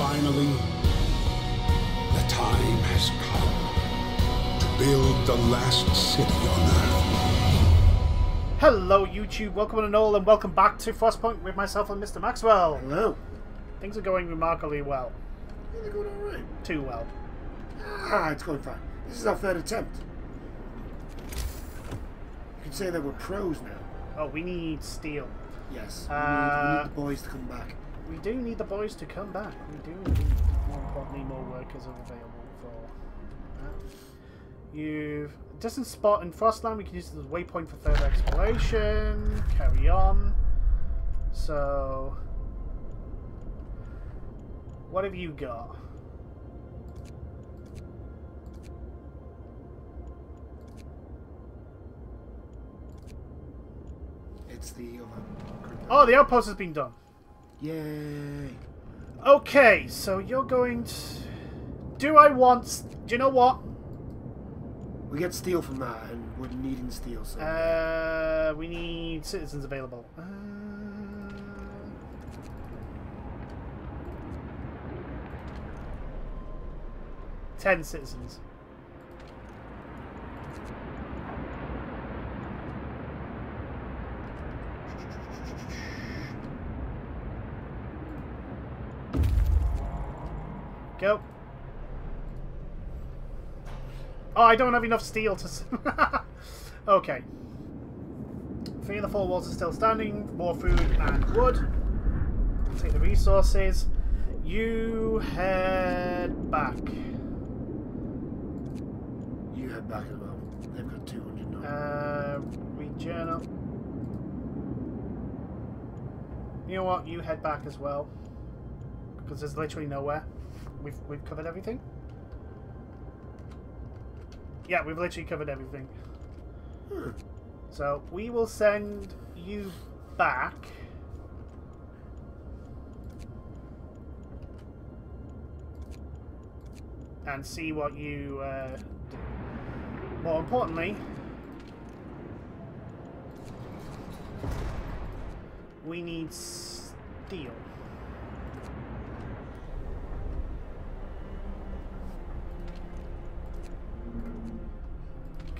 finally, the time has come to build the last city on Earth. Hello YouTube, welcome one and all and welcome back to Frostpunk with myself and Mr. Maxwell. Hello. Things are going remarkably well. Yeah, they're going alright. Too well. Ah, it's going fine. This is our third attempt. You can say that we're pros now. Oh, we need steel. Yes. We, Uh, need, we need the boys to come back. We do need the boys to come back. We do need, more importantly, more workers are available for that. You've distant spot in Frostland. We can use as waypoint for further exploration. Carry on. So, what have you got? It's the other group. Oh, the outpost has been done. Yay. Okay, so you're going to. Do I want. Do you know what? We get steel from that, and we're needing steel, so. Uh, we need citizens available. Uh, ten citizens. Go. Oh, I don't have enough steel to. okay. Three of the four walls are still standing. More food and wood. Take the resources. You head back. You head back as well. They've got 200 now. Uh, rejournal. You know what? You head back as well. Because there's literally nowhere. We've, we've covered everything. Yeah, we've literally covered everything. So we will send you back. And see what you uh, do. More importantly, we need steel.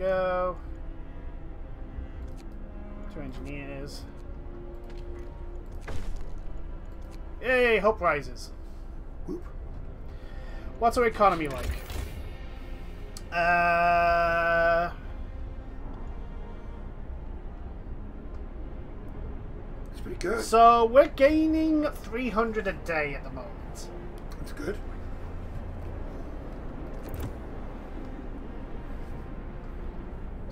Go. Two engineers. Yay, hope rises. Whoop. What's our economy like? Uh, It's pretty good. so we're gaining 300 a day at the moment. That's good.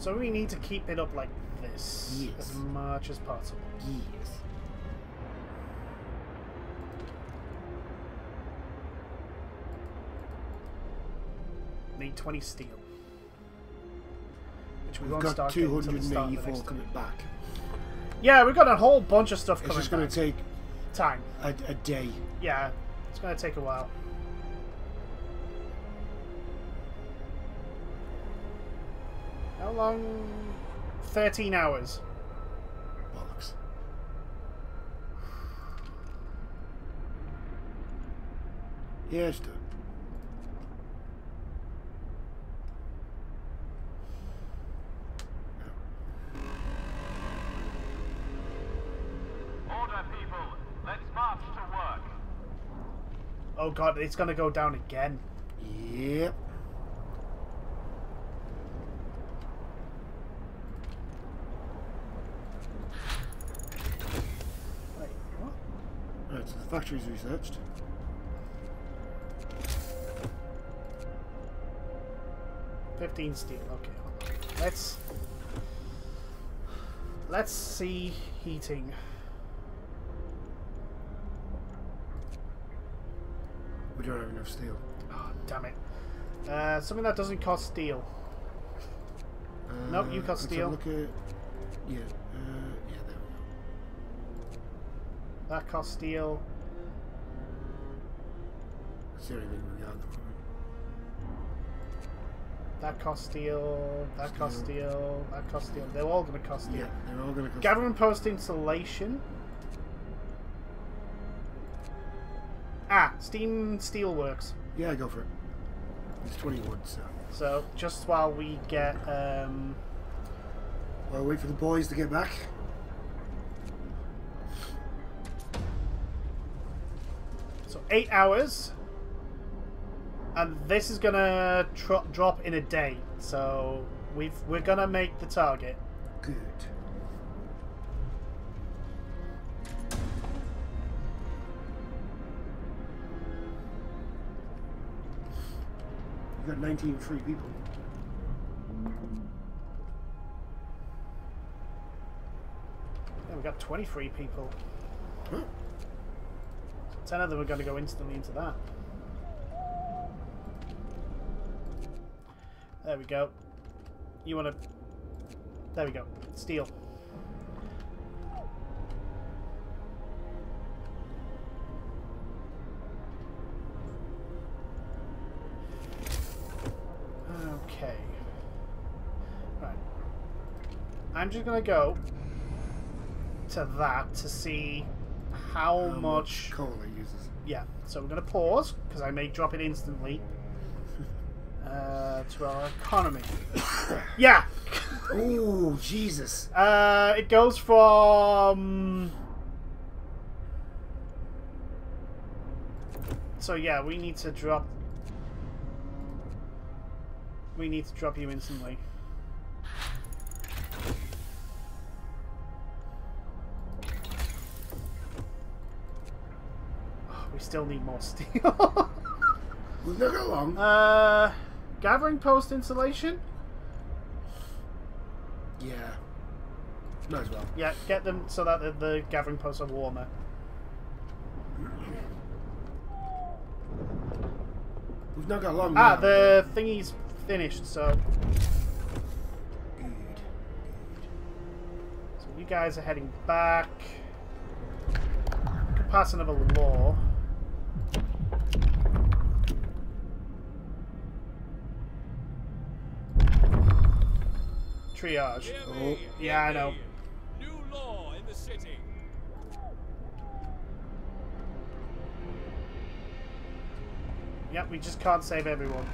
So we need to keep it up like this Yes. as much as possible. Yes. Need 20 steel. Which we We've won't got start getting until the start of the 284 coming day. back. Yeah, we've got a whole bunch of stuff coming. It's just going to take Time. a, a day. Yeah, it's going to take a while. Long? 13 hours. Bollocks. Yeah, it's done. Order, people. Let's march to work. Oh god, it's going to go down again. Yep. Wait, what? Right, so the researched. Fifteen steel. Okay, hold on. Let's let's see heating. We don't have enough steel. Oh, damn it. Uh, something that doesn't cost steel. Nope, you got let's have a steel. Look at, yeah, uh, yeah, there we go. That costs steel. That's the only thing we got the. That costs steel. That costs steel. That costs steel. They're all going to cost steel. Yeah, they're all going to cost. Gathering post insulation. Ah, Steam Steel works. Yeah, go for it. It's 20 wood, so. So just while we get um, I'll wait for the boys to get back. so eight hours, and this is gonna drop in a day. So we've we're gonna make the target. Good. You've got 19 free people. Yeah, we got twenty three people. Huh? Ten of them are gonna go instantly into that. There we go. You wanna? There we go. Steel. Okay. Right. I'm just gonna go to that to see how, How much. coal it uses. Yeah. So we're gonna pause because I may drop it instantly. Uh, to our economy. yeah. Oh, Jesus. Uh, it goes from. So yeah, we need to drop. We need to drop you instantly. Oh, we still need more steel. We've not got long. uh, gathering post installation. yeah. Might as well. Yeah, get them so that the, the gathering posts are warmer. We've not got long. Ah, now. the thingy's finished, so Good. so you guys are heading back. Could pass another law. Triage. Oh, yeah, I know. New law in the city. Yep, we just can't save everyone.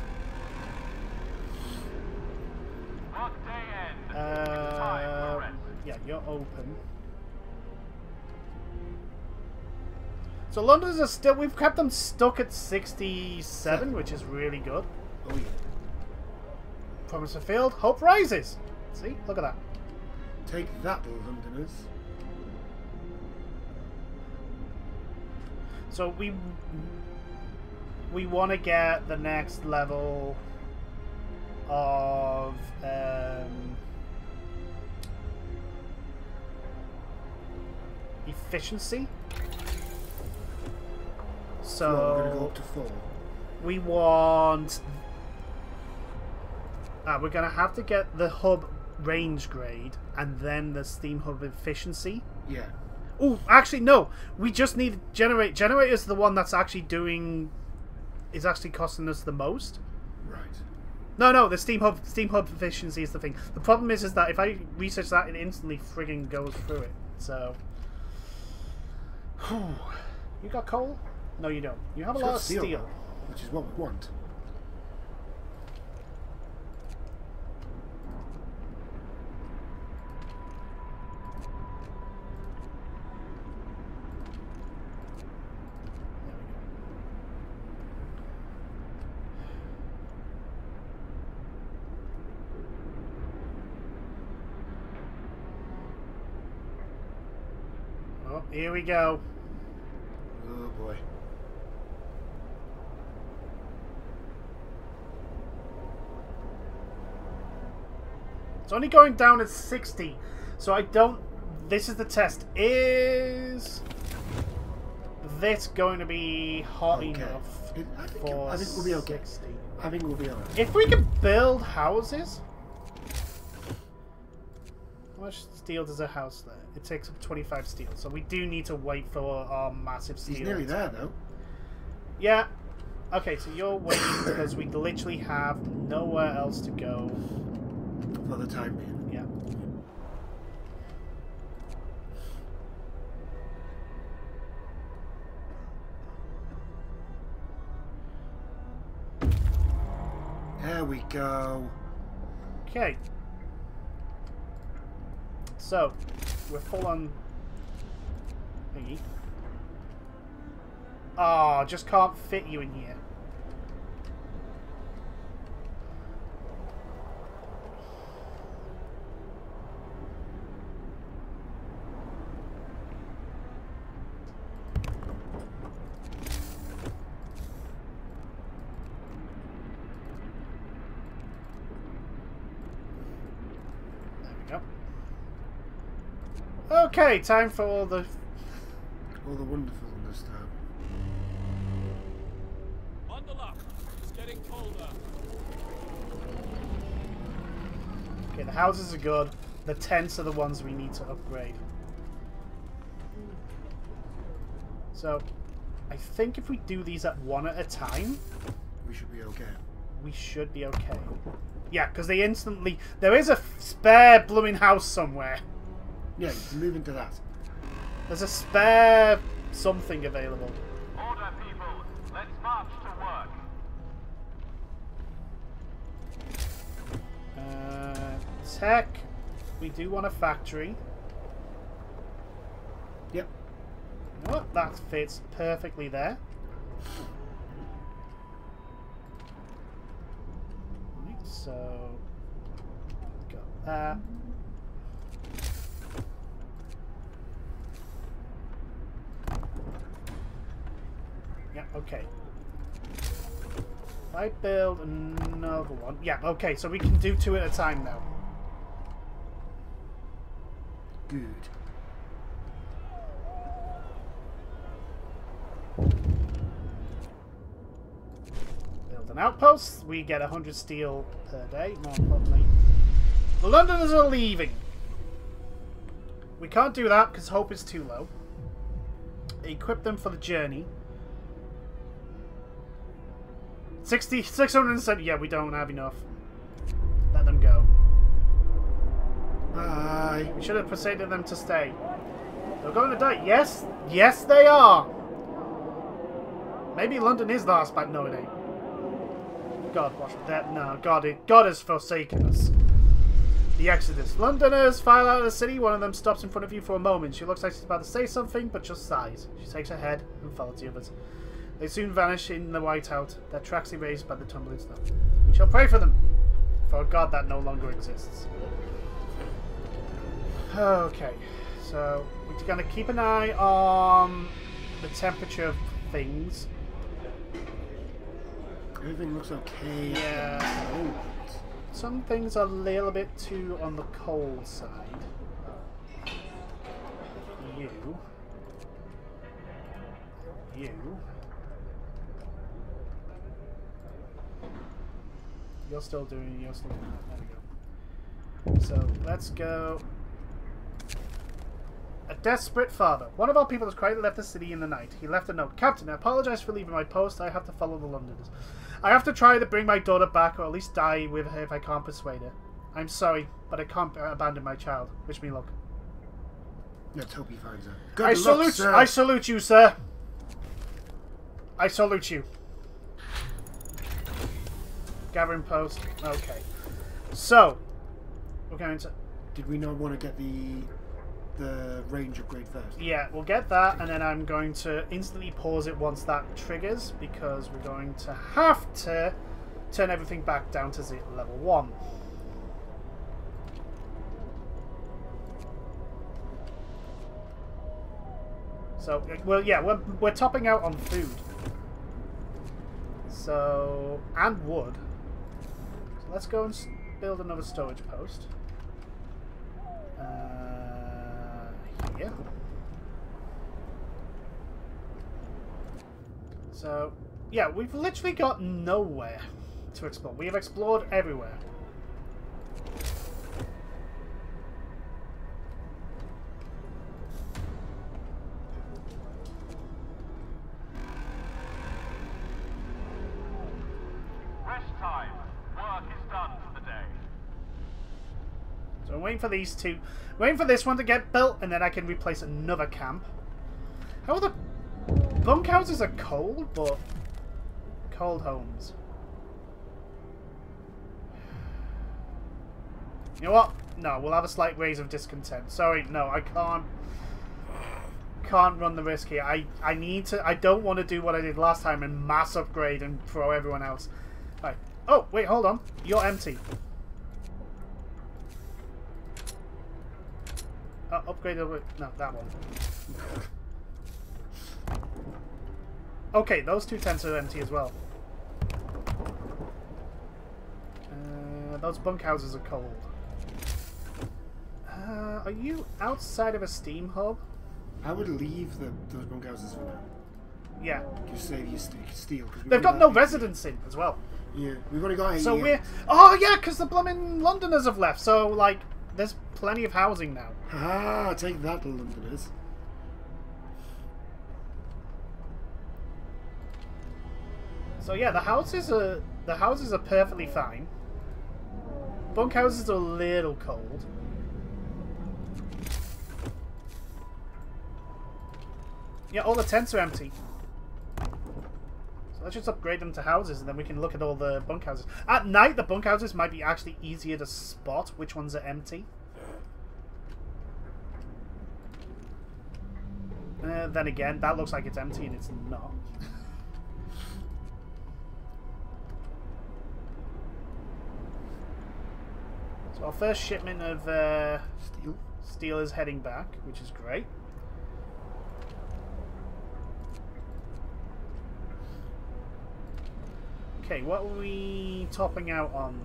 Work day end. Time Uh, yeah, you're open. So Londoners are still. We've kept them stuck at 67, which is really good. Oh, yeah. Promise fulfilled. Hope rises. See, look at that. Take that, Londoners. So we we want to get the next level of um, efficiency. So Well, we're going to go up to four. we want. Ah, we're gonna have to get the hub range grade and then the steam hub efficiency. Yeah. Oh, actually, no. We just need generate. Generate is the one that's actually doing. Is actually costing us the most. Right. No, no. The steam hub, steam hub efficiency is the thing. The problem is, is that if I research that, it instantly frigging goes through it. So. You got coal? No, you don't. You have a lot of steel. Which is what we want. Here we go. Oh, boy. It's only going down at 60. So I don't. This is the test. Is this going to be hot Okay. enough It- I think, for I think we'll be okay. 60? I think we'll be alright. If we can build houses much steel does a house there? It takes up 25 steel, so we do need to wait for our massive steel. He's nearly there, though. Yeah. Okay, so you're waiting because we literally have nowhere else to go. For the time being. Yeah. There we go. Okay. So, we're full on thingy. Ah, just can't fit you in here. There we go. Okay, time for all the All the wonderful this time. Bundle up. It's getting colder. Okay, the houses are good. The tents are the ones we need to upgrade. So, I think if we do these at one at a time, We should be okay. we should be okay. Yeah, because they instantly... There is a spare blooming house somewhere. Yeah, move into that. There's a spare something available. Order, people. Let's march to work. Uh, tech. We do want a factory. Yep. Oh, that fits perfectly there. Right, so got that. Yeah, okay. If I build another one. Yeah, okay, so we can do two at a time now. Good. Build an outpost. We get 100 steel per day. More importantly, the Londoners are leaving. We can't do that because hope is too low. Equip them for the journey. 60, 670. Yeah, we don't have enough. Let them go. Bye. We should have persuaded them to stay. They're going to die. Yes, yes, they are. Maybe London is last, but no, it ain't. God, watch that. No, God, it, God has forsaken us. The Exodus. Londoners file out of the city. One of them stops in front of you for a moment. She looks like she's about to say something, but just sighs. She takes her head and follows the others. They soon vanish in the whiteout, their tracks erased by the tumbling snow. We shall pray for them, for a God that no longer exists. Okay, so we're going to keep an eye on the temperature of things. Everything looks okay. Yeah. Some things are a little bit too on the cold side. You. You. You're still doing. You're still doing that. There we go. So let's go. A desperate father. One of our people has quietly left the city in the night. He left a note. Captain, I apologize for leaving my post. I have to follow the Londoners. I have to try to bring my daughter back, or at least die with her if I can't persuade her. I'm sorry, but I can't abandon my child. Wish me luck. let's hope he finds her. Good I luck, salute. sir. I salute you, sir. I salute you. Gathering post. Okay. So we're going to. Did we not want to get the the range upgrade first? Yeah, we'll get that, and then I'm going to instantly pause it once that triggers because we're going to have to turn everything back down to level one. So, well, yeah, we're, we're topping out on food. So, and wood. Let's go and build another storage post. Uh, here. So, yeah, we've literally got nowhere to explore. We have explored everywhere. For these two. Waiting for this one to get built, and then I can replace another camp. How are the bunkhouses are cold, but cold homes. You know what? No, we'll have a slight raise of discontent. Sorry, no, I can't. Can't run the risk here. I I need to. I don't want to do what I did last time and mass upgrade and throw everyone else. Right. Oh wait, hold on. You're empty. Uh, upgrade over. No, that one. Okay, those two tents are empty as well. Uh, those bunkhouses are cold. Uh, are you outside of a steam hub? I would leave the, those bunkhouses for now. Yeah. You save your st- steel. They've got no residents in as well. Yeah, we've only got eight. So here. we're. Oh, yeah, because the blooming Londoners have left. So, like, there's plenty of housing now. Ah, take that, Londoners. So, yeah, the houses are. The houses are perfectly fine. Bunkhouses are a little cold. Yeah, all the tents are empty. Let's just upgrade them to houses and then we can look at all the bunkhouses. At night, the bunkhouses might be actually easier to spot which ones are empty. Uh, then again, that looks like it's empty and it's not. so our first shipment of uh, Steel. steel is heading back, which is great. Okay, what are we topping out on?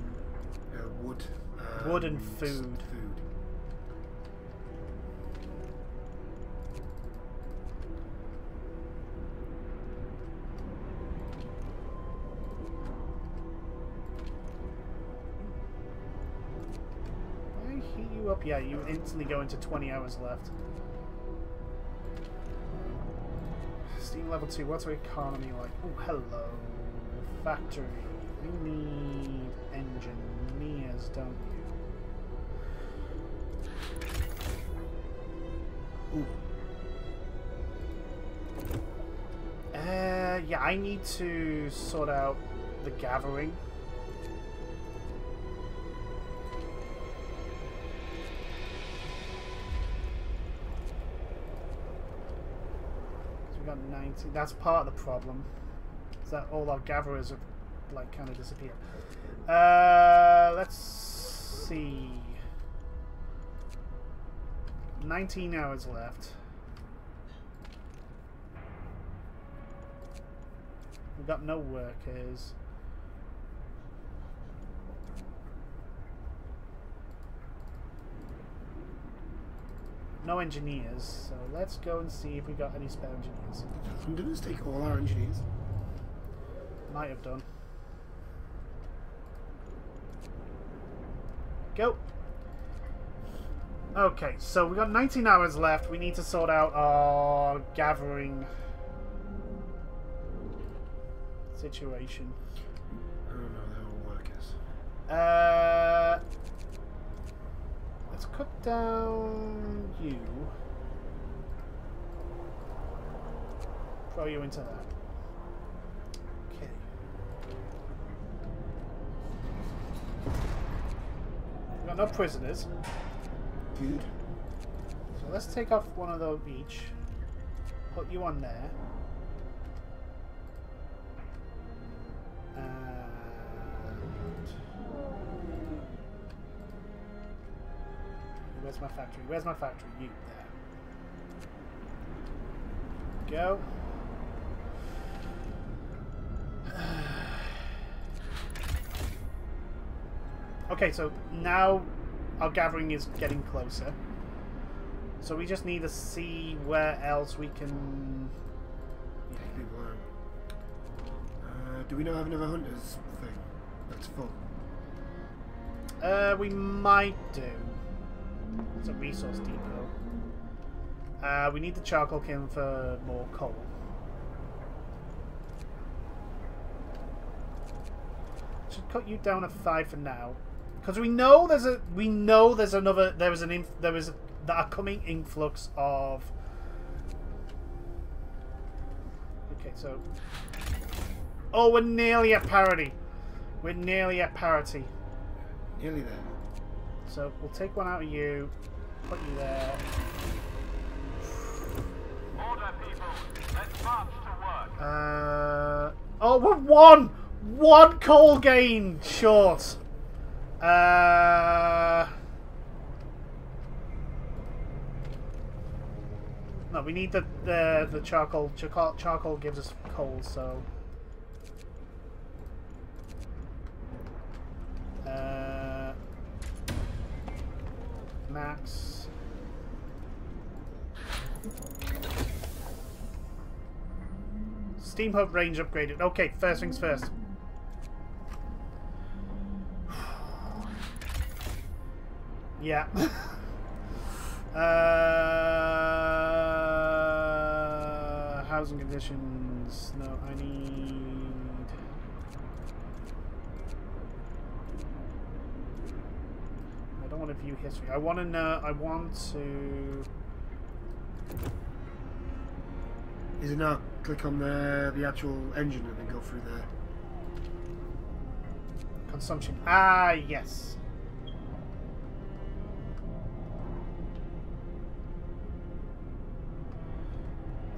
Uh, wood. Uh, Wood and food. Food. I heat you up? Yeah, you instantly go into 20 hours left. Steam level 2, what's our economy like? Oh, hello. Factory. You need engineers, don't you? Ooh. Uh, yeah, I need to sort out the gathering. We got 90. That's part of the problem. That all our gatherers have, like, kind of disappeared. Uh, let's see. 19 hours left. We've got no workers. No engineers, so let's go and see if we got any spare engineers. Londoners take all our engineers. Might have done. Go. Okay, so we've got 19 hours left. We need to sort out our gathering situation. I don't know, all workers. Uh, let's cut down you. Throw you into that. Okay. We've got no prisoners. Good. So let's take off one of those each. Put you on there. And where's my factory? Where's my factory? You there. Go. Okay, so now our gathering is getting closer. So we just need to see where else we can. Take. Uh, do we not have another hunters thing? That's full. Uh, we might do. It's a resource depot. Uh, we need the charcoal kiln for more coal. Should cut you down at five for now, because we know there's a we know there's another there is an inf, there is a, the upcoming influx of. Okay, so. Oh, we're nearly at parity. We're nearly at parity. Nearly there. So we'll take one out of you, put you there. Order, people. Let's march to work. Uh, oh, we're one! One coal gain short. Uh, no, we need the, the, the charcoal. charcoal. Charcoal gives us coal, so... Uh, max. Steam hub range upgraded. Okay, first things first. Yeah. uh, housing conditions. No, I need. I don't want to view history. I want to know. I want to. Is it now? Click on the the actual engine and then go through there. Consumption. Ah, yes.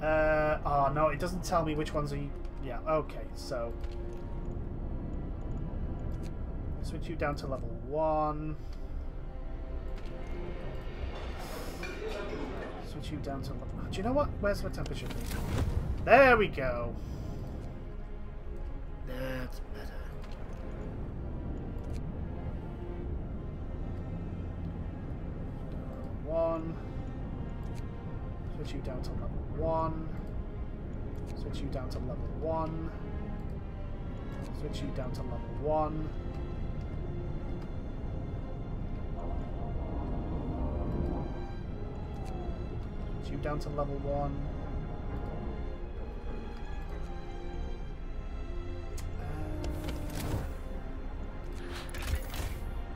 Uh, oh no, it doesn't tell me which ones are you... Yeah, okay, so... Switch you down to level 1. Switch you down to level... Do you know what? Where's my temperature? There we go. That's better. one. Switch you down to level one. Switch you down to level one. Switch you down to level one. Switch you down to level one.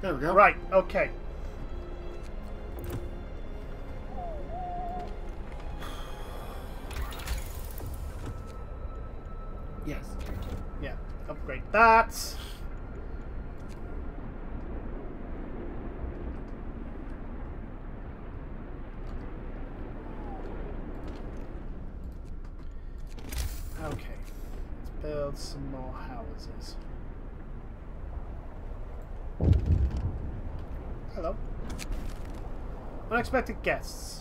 There we go. Right, okay. That. Okay, let's build some more houses. Hello. Unexpected guests.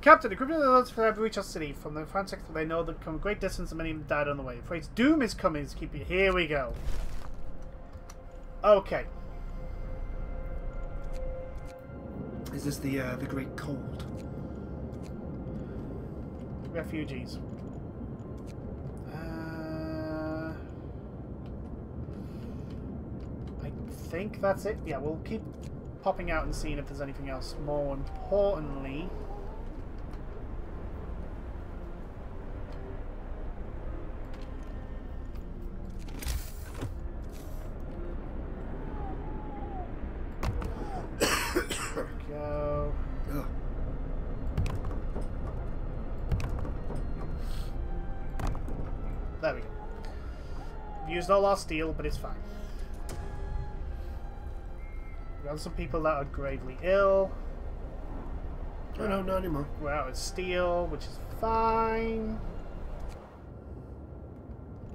Captain, the group of alerts for every reach our city. From the front sector, they know they've come a great distance and many of them died on the way. Afraid doom is coming. Keep it. Here we go. Okay. Is this the uh, the Great Cold? Refugees. Uh, I think that's it. Yeah, we'll keep popping out and seeing if there's anything else. More importantly, We've used steel, but it's fine. We've got some people that are gravely ill. Oh no, not anymore. We're out of steel, which is fine.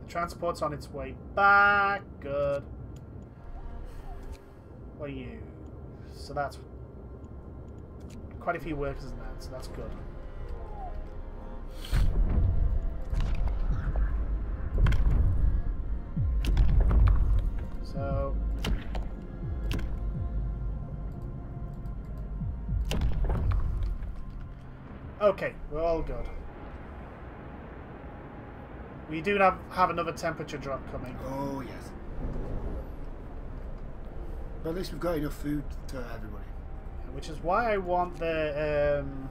The transport's on its way back. Good. What are you? So that's quite a few workers in that, so that's good. So Okay, we're all good. We do have, have another temperature drop coming. Oh yes. But at least we've got enough food to everybody. Which is why I want the... Um,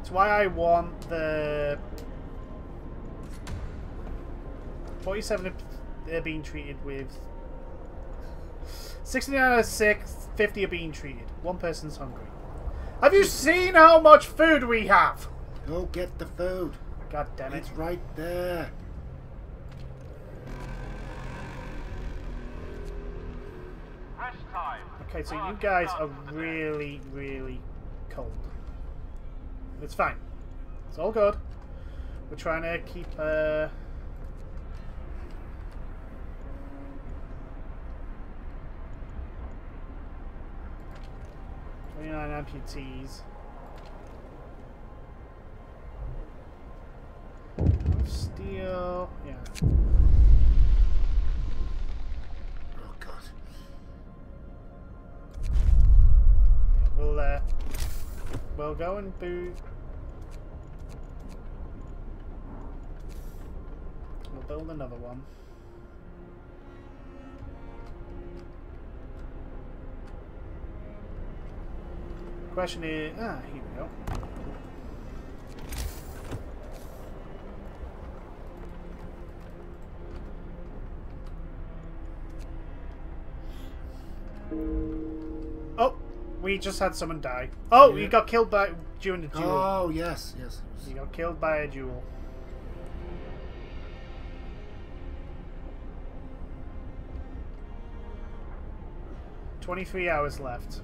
it's why I want the... 47 are being treated with... 69 out of 6, 50 are being treated. One person's hungry. Have you seen how much food we have? Go get the food. God damn it. It's right there. Okay, so you guys are really, really cold. It's fine. It's all good. We're trying to keep... Uh, Twenty-nine amputees. Steel. Yeah. Oh god. We'll uh, we'll go and boo. We'll build another one. Question is, ah, here we go. Oh, we just had someone die. Oh, Yeah. you got killed by during the duel. Oh yes, yes. You got killed by a duel. Twenty-three hours left.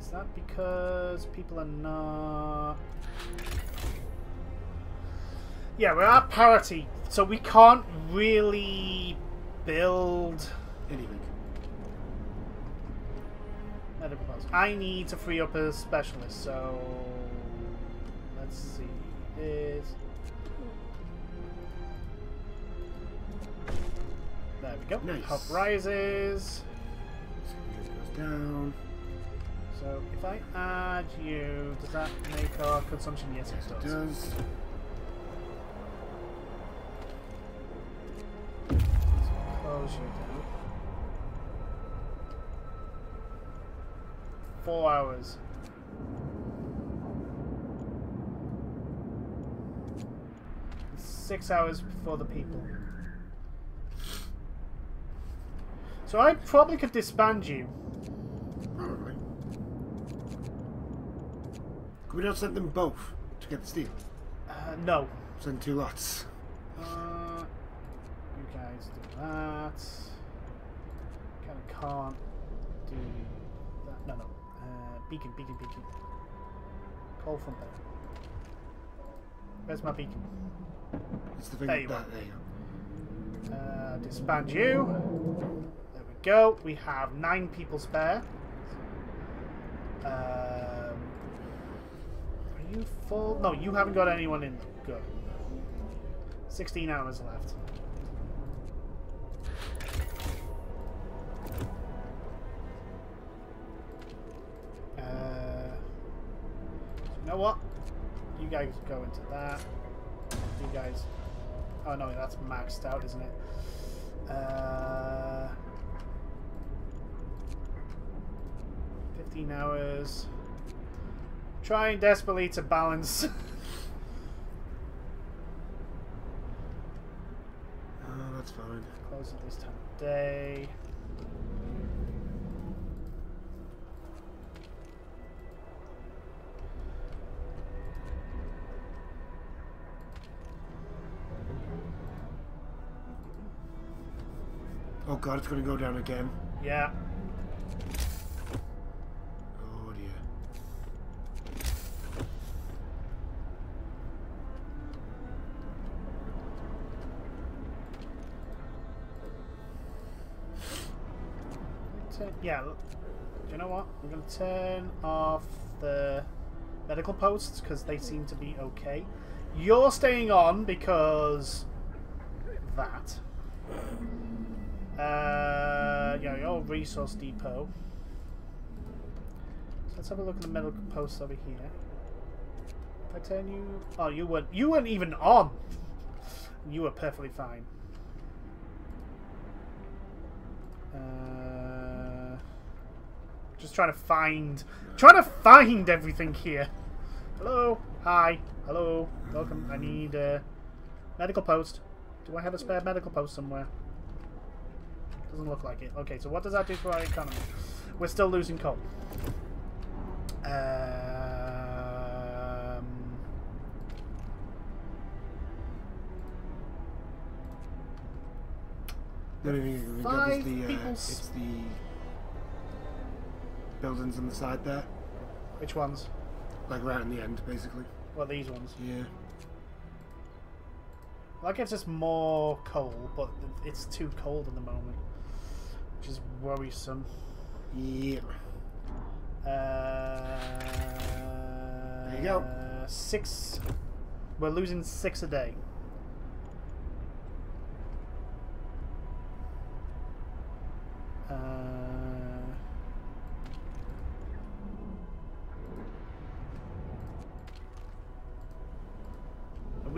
Is that because people are not? Yeah, we're at parity, so we can't really build Anything. I need to free up a specialist, so let's see. Is there we go. Nice. Hope rises. Goes down. So if I add you, does that make our consumption? Yes, it does. does. Close you down. Four hours. Six hours for the people. So I probably could disband you. Probably. Could we not send them both to get the steel? Uh, no. Send two lots. Uh, you guys do that. Kind of can't do that. No, no. Uh, beacon, beacon, beacon. Call from there. Where's my beacon? It's the thing There you that. are. There you go. Uh, disband you. There we go. We have nine people spare. Are you full? No, you haven't got anyone in. Good. 16 hours left. Uh, you know what? You guys go into that. You guys. Oh no, that's maxed out, isn't it? Uh, 15 hours. Trying desperately to balance. Oh, that's fine. Close at this time of day. Oh god, it's going to go down again. Yeah. Turn off the medical posts because they seem to be okay. You're staying on because that. Uh, yeah, your resource depot. So let's have a look at the medical posts over here. If I turn you, oh, you weren't, you weren't even on. You were perfectly fine. Uh, just trying to find, trying to find everything here. Hello, hi, hello, welcome. I need a medical post. Do I have a spare medical post somewhere? Doesn't look like it. Okay, so what does that do for our economy? We're still losing coal. Um, The only thing we can get Five is the, people's- it's the buildings on the side there, Which ones? like right in the end, basically. Well, these ones. Yeah. That gives us more coal, but it's too cold at the moment, which is worrisome. Yeah. Uh, There you go. Six. We're losing six a day. Uh,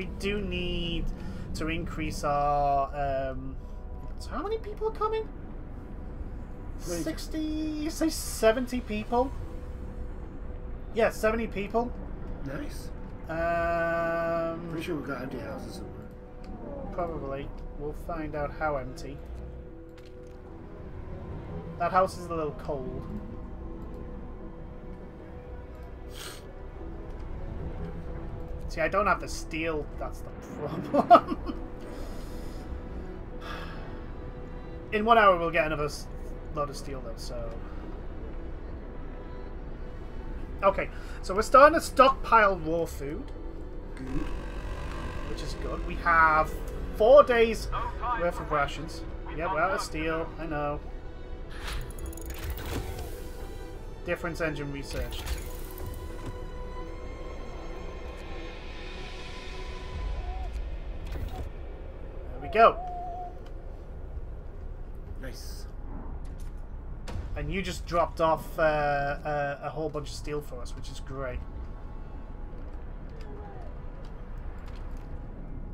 we do need to increase our. Um, so how many people are coming? Wait. 60, say 70 people? Yeah, 70 people. Nice. Um, Pretty sure we've got empty houses somewhere. probably. We'll find out how empty. That house is a little cold. See, I don't have the steel. That's the problem. In one hour, we'll get another load of steel, though, so... Okay, so we're starting to stockpile raw food, Good. which is good. We have four days worth of rations. Yeah, we're out of steel, I know. Difference engine research. Go. Nice. And you just dropped off uh, uh, a whole bunch of steel for us, which is great.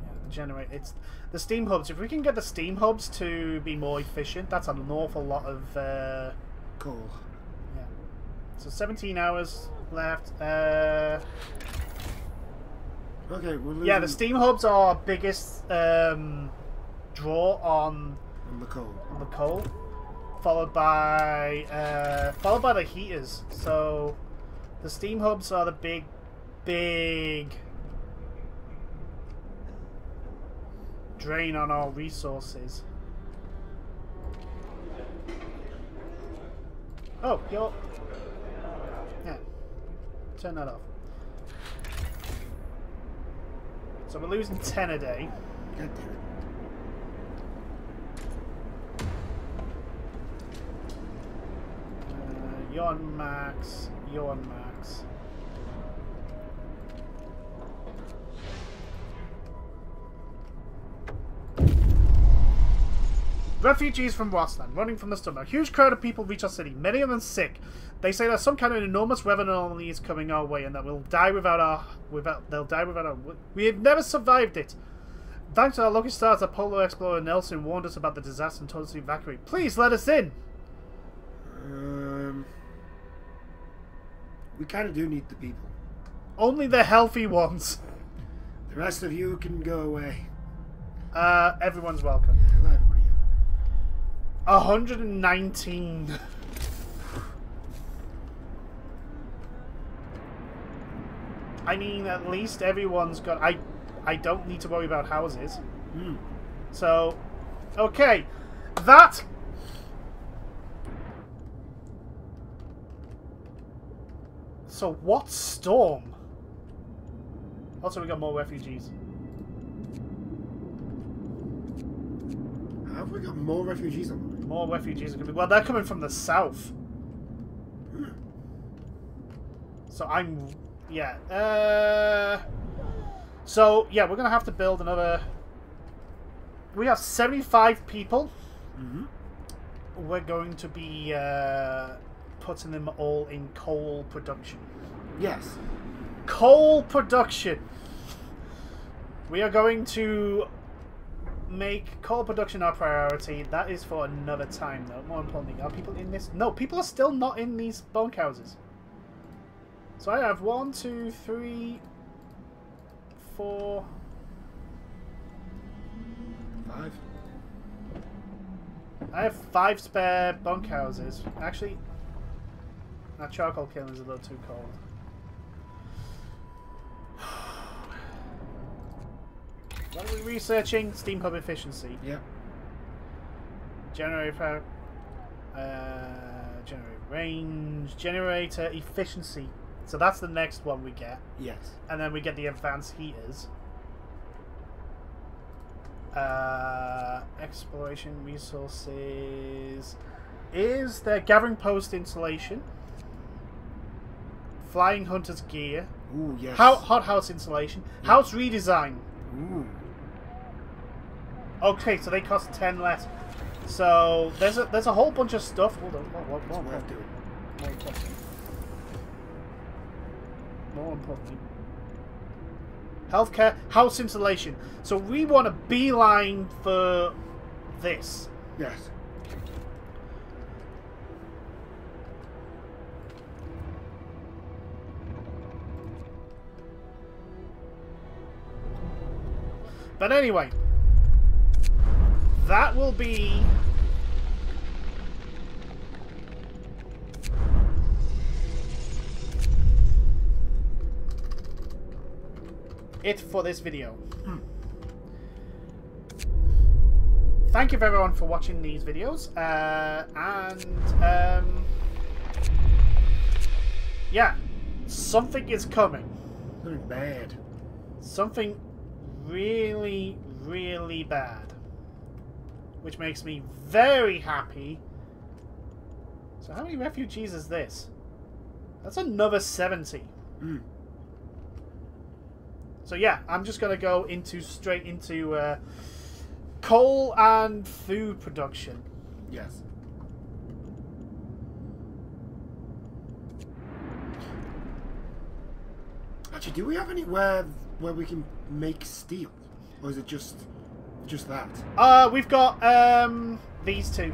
Yeah, the generate it's the steam hubs. If we can get the steam hubs to be more efficient, that's an awful lot of. Uh, Cool. yeah. So 17 hours left. Uh, Okay, we're losing yeah, the steam hubs are our biggest um, draw on on the coal. on the coal, followed by uh, followed by the heaters. So the steam hubs are the big, big drain on our resources. Oh, you're yeah. Turn that off. So we're losing ten a day. God damn it. Uh, you're on max. You're on max. Refugees from Rosland, running from the storm. A huge crowd of people reach our city, many of them sick. They say that some kind of an enormous weather anomaly is coming our way, and that we'll die without our without they'll die without our. We have never survived it. Thanks to our lucky stars, our polar explorer Nelson warned us about the disaster and told us to evacuate. Please let us in. Um, we kind of do need the people. Only the healthy ones. The rest of you can go away. Uh, everyone's welcome. Yeah, let everybody in. 119. I mean, at least everyone's got. I, I don't need to worry about houses. Hmm. So, okay, that. So what storm? Also, we got more refugees. Have we got more refugees on the way? More refugees are coming. Well, they're coming from the south. So I'm, yeah. Uh, so yeah, we're gonna have to build another. We have seventy-five people. Mm-hmm. We're going to be uh, putting them all in coal production. Yes. Coal production. We are going to make coal production our priority. That is for another time, though. More importantly, are people in this? No, people are still not in these bunkhouses. So I have one, two, three, four, five. I have five spare bunkhouses. Actually, that charcoal kiln is a little too cold. What are we researching? Steam hub efficiency. Yep. Generator power. Uh, generate range, generator efficiency. So that's the next one we get, Yes. and then we get the advanced heaters. Uh, exploration resources. Is there gathering post installation? Flying hunters gear. Ooh, yes. How, hot house installation. House redesign. Ooh. Okay, so they cost ten less. So there's a there's a whole bunch of stuff. Hold on, what, what, what, more importantly. More importantly. Healthcare, house insulation. So we want a beeline for this. Yes. But anyway, that will be it for this video. Thank you everyone for watching these videos, uh, and um, yeah, something is coming. Something bad. Something really, really bad. Which makes me very happy. So how many refugees is this? That's another 70. Mm. So yeah, I'm just going to go into straight into uh, coal and food production. Yes. Actually, do we have anywhere where we can make steel, or is it just just that? Uh, we've got um, these two.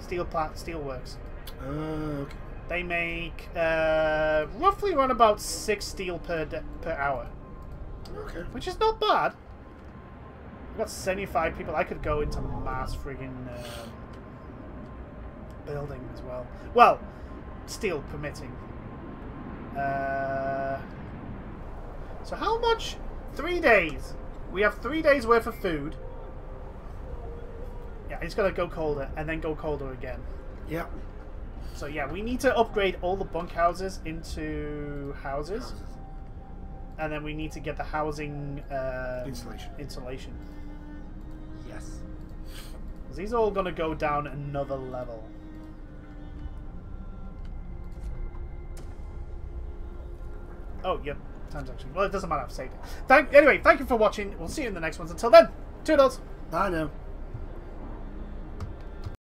Steel plant, steel works. Uh, okay. They make uh, roughly run about six steel per de- per hour, Okay. which is not bad. We've got seventy-five people. I could go into mass friggin' um, building as well. Well, steel permitting. Uh, so how much? Three days. We have three days worth of food. Yeah, it's gonna go colder and then go colder again. Yeah. So yeah, we need to upgrade all the bunkhouses into houses, Houses. and then we need to get the housing uh, Insulation. insulation. Yes. these are all going to go down another level. Oh, yep. Time's actually. Well, it doesn't matter. I've saved it. Thank. Anyway, thank you for watching. We'll see you in the next ones. Until then, toodles. Bye now.